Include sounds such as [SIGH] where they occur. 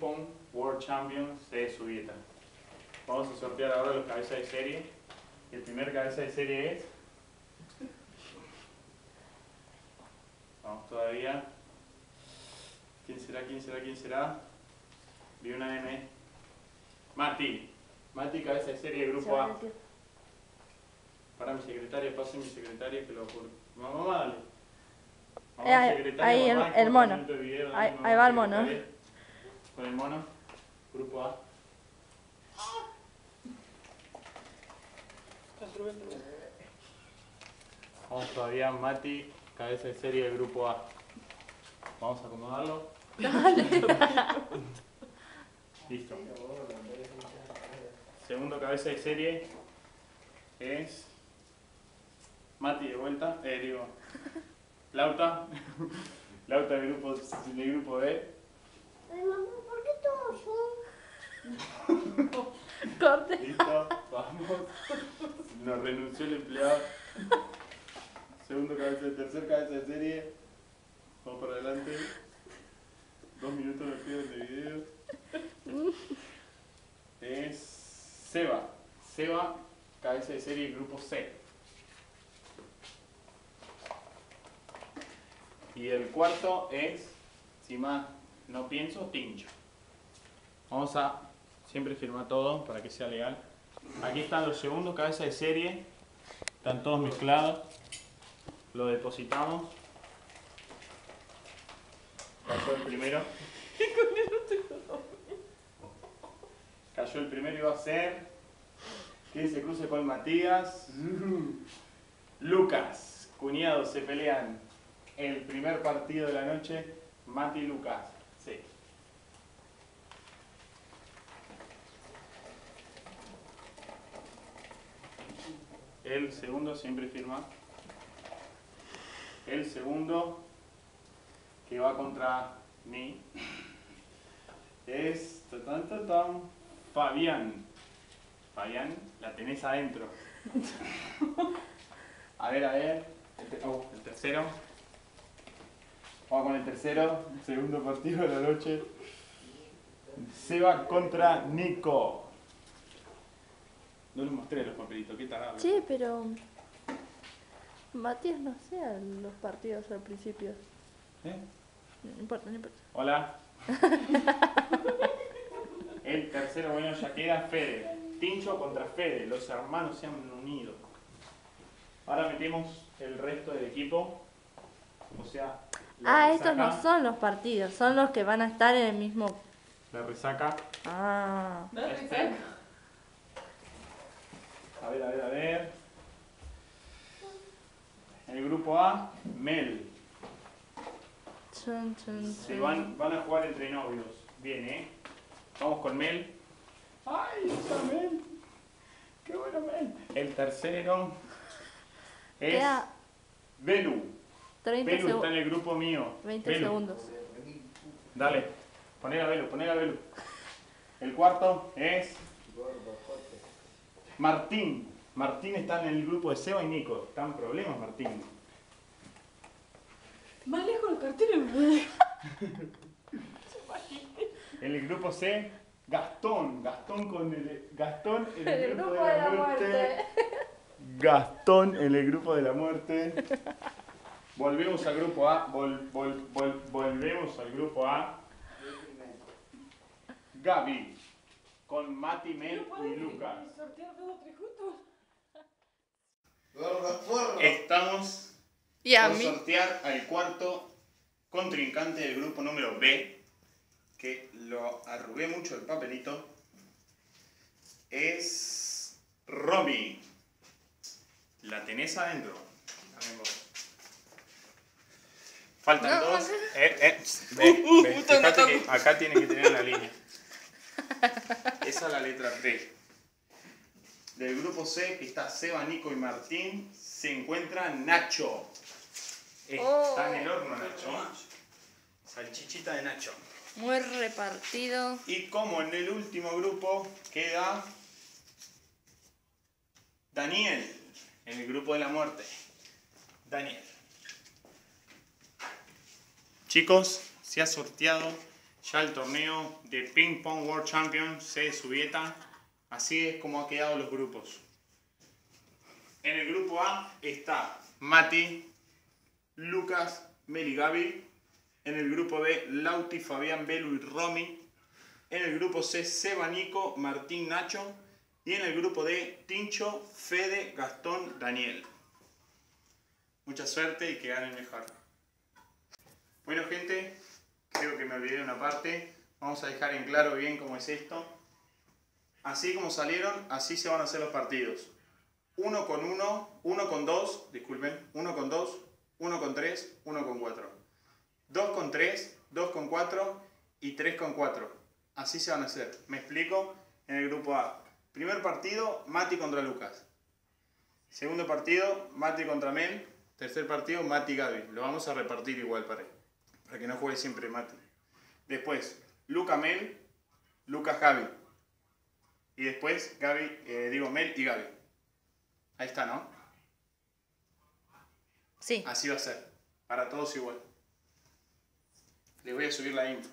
Pong World Champions de Subieta. Vamos a sortear ahora los cabezas de serie. El primer cabeza de serie es... Vamos todavía. ¿Quién será? ¿Quién será? ¿Quién será? Vi una M. Mati. Mati, cabeza de serie, grupo A. Para mi secretaria, pase mi secretaria que lo. Mamá, mamá, dale. Mamá, Eh, ahí- el- el mono. video, Ahí- va el mono. Con el mono. Grupo A. Vamos todavía, Mati, cabeza de serie del grupo A. Vamos a acomodarlo. [LAUGHS] Listo. Segundo cabeza de serie es Mati de vuelta, eh, digo, Lauta, [LAUGHS] Lauta del grupo, del grupo B. Ay, mamá, ¿por qué todos [LAUGHS] son? Corte. Listo, vamos. Nos renunció el empleado. Segundo cabeza, tercer cabeza de serie. Vamos para adelante. Dos minutos me pido de video. Es Seba. Seba, cabeza de serie grupo C. Y el cuarto es, si más no pienso, Tincho. Vamos a siempre firmar todo para que sea legal. Aquí están los segundos cabezas de serie. Están todos mezclados. Lo depositamos. Cayó el primero. Cayó el primero y va a ser. Que se cruce con Matías. Lucas. Cuñados se pelean el primer partido de la noche. Mati Lucas. Sí. El segundo siempre firma. El segundo que va contra mí es tatán, tatán, Fabián. Fabián, la tenés adentro. [LAUGHS] A ver, a ver. El, te- oh, el tercero. Vamos con el tercero. Segundo partido de la noche. Seba contra Nico. No les mostré los papelitos, qué tarado. Sí, pero. Matías no hacía los partidos al principio. ¿Eh? No importa, no importa. Hola. El tercero, bueno, ya queda Fede. Tincho contra Fede. Los hermanos se han unido. Ahora metemos el resto del equipo. O sea, la Ah, estos no resaca- son los partidos, son los que van a estar en el mismo. La resaca. Ah. Este. A ver, a ver, a ver. El grupo A, Mel. Chun, chun, Se chun. van, van a jugar entre novios. Bien, ¿eh? Vamos con Mel. ¡Ay, esa Mel! ¡Qué bueno Mel! El tercero es Queda Belu. 30 Belu está en el grupo mío. 20 Belu, segundos. Dale, poné a Belu, poné a Belu. El cuarto es Martín. Martín está en el grupo de Seba y Nico. Están en problemas, Martín. Más lejos el cartel. En el grupo C, Gastón. Gastón con el. Gastón en el, El grupo, grupo de la, muerte. Gastón en el grupo de la muerte. Volvemos al grupo A. vol- vol- vol- volvemos al grupo A. Gaby. Con Mati, Mel y Lucas. Estamos Y a por mí. sortear al cuarto contrincante del grupo número B, que lo arrugué mucho el papelito, es Romy. ¿La tenés adentro? Vos. Faltan No, dos. Eh, eh, [LAUGHS] ve, Uh, uh, ve, puta, fíjate no que acá tiene que tener la línea. [LAUGHS] Esa es la letra B. Del grupo C, que está Seba, Nico y Martín, se encuentra Nacho. Está en el horno Nacho. Salchichita de Nacho. Muy repartido. Y como en el último grupo queda Daniel, en el grupo de la muerte. Daniel. Chicos, se ha sorteado ya el torneo de Ping Pong World Champion se Subieta. Así es como han quedado los grupos. En el grupo A está Mati, Lucas, Meli Gaby. En el grupo B, Lauti, Fabián, Belu y Romy. En el grupo C, Seba, Nico, Martín, Nacho. Y en el grupo D, Tincho, Fede, Gastón, Daniel. Mucha suerte y que ganen mejor. Bueno gente, creo que me olvidé de una parte. Vamos a dejar en claro bien cómo es esto. Así como salieron, así se van a hacer los partidos. Uno con uno, uno con dos, disculpen, uno con dos, uno con tres, uno con cuatro. Dos con tres, dos con cuatro y tres con cuatro. Así se van a hacer. Me explico en el grupo A. Primer partido, Mati contra Lucas. Segundo partido, Mati contra Mel. Tercer partido, Mati Gaby. Lo vamos a repartir igual para, para que no juegue siempre Mati. Después, Luca Mel, Lucas Gaby. Y después, Gaby, eh, digo Mel y Gaby. Ahí está, ¿no? Sí. Así va a ser. Para todos igual. Les voy a subir la info.